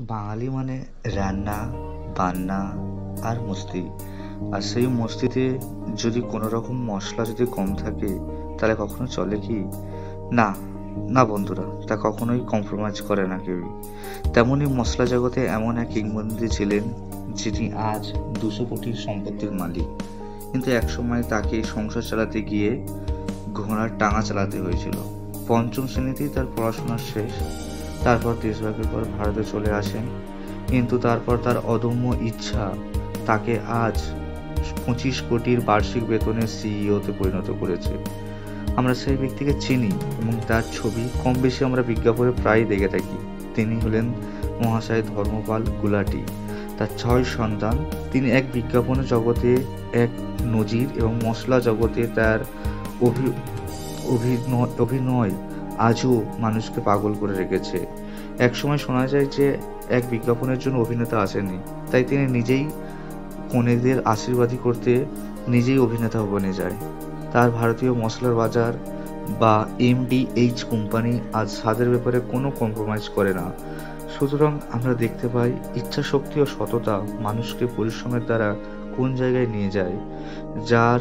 বাঙালি মানে রান্না, বান্না আর মস্তি। আর সেই মস্তিতে যদি কোনো রকম মশলা যদি কম থাকে, তাহলে কখনো চলে কি? না না বন্ধুরা, তা কখনোই কম্প্রোমাইজ করে না কেউই। তেমনই মশলা জগতে এমন এক কিংবদন্তি ছিলেন, যিনি আজ দুশো কোটির সম্পত্তির মালিক। কিন্তু একসময় তাকে সংসার চালাতে গিয়ে ঘোড়ার টাঙা চালাতে হয়েছিল। পঞ্চম শ্রেণীতেই তার পড়াশোনা শেষ। তারপর দেশভাগের পর ভারতে চলে আসেন। কিন্তু তারপর তার অদম্য ইচ্ছা তাকে আজ পঁচিশ কোটির বার্ষিক বেতনের সিইওতে পরিণত করেছে। আমরা সেই ব্যক্তিকে চিনি এবং তার ছবি কম বেশি আমরা বিজ্ঞাপনে প্রায় দেখে থাকি। তিনি হলেন মহাশয় ধর্মপাল গুলাটি। তার ছয় সন্তান। তিনি এক বিজ্ঞাপন জগতে এক নজির এবং মশলা জগতে তার অভি, অভিনয় অভিনয় আজও মানুষকে পাগল করে রেখেছে। একসময় শোনা যায় যে এক বিজ্ঞাপনের জন্য অভিনেতা আসেনি তাই তিনি নিজেই কনেদের আশীর্বাদী করতে নিজেই অভিনেতা বনে যায়। তার ভারতীয় মশলার বাজার বা এমডিএইচ কোম্পানি আজ স্বাদের ব্যাপারে কোনো কম্প্রোমাইজ করে না। সুতরাং আমরা দেখতে পাই ইচ্ছা শক্তি ও সততা মানুষকে পরিশ্রমের দ্বারা কোন জায়গায় নিয়ে যায়, যার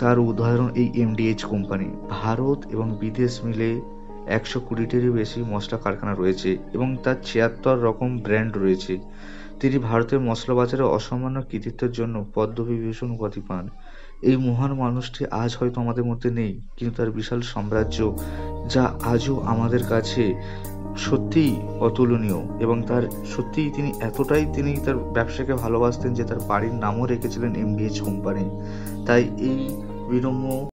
তার উদাহরণ এই এমডিএইচ কোম্পানি। ভারত এবং বিদেশ মিলে একশো কুড়িটিরও বেশি মশলা কারখানা রয়েছে এবং তার ছিয়াত্তর রকম ব্র্যান্ড রয়েছে। তিনি ভারতের মশলা বাজারে অসামান্য কৃতিত্বের জন্য পদ্মবিভূষণ উপাধি পান। এই মহান মানুষটি আজ হয়তো আমাদের মধ্যে নেই, কিন্তু তার বিশাল সাম্রাজ্য যা আজও আমাদের কাছে সত্যিই অতুলনীয় এবং তার সত্যিই তিনি এতটাই তিনি তার ব্যবসাকে ভালোবাসতেন যে তার বাড়ির নামও রেখেছিলেন এমডিএইচ কোম্পানি তাই এই বিনম্র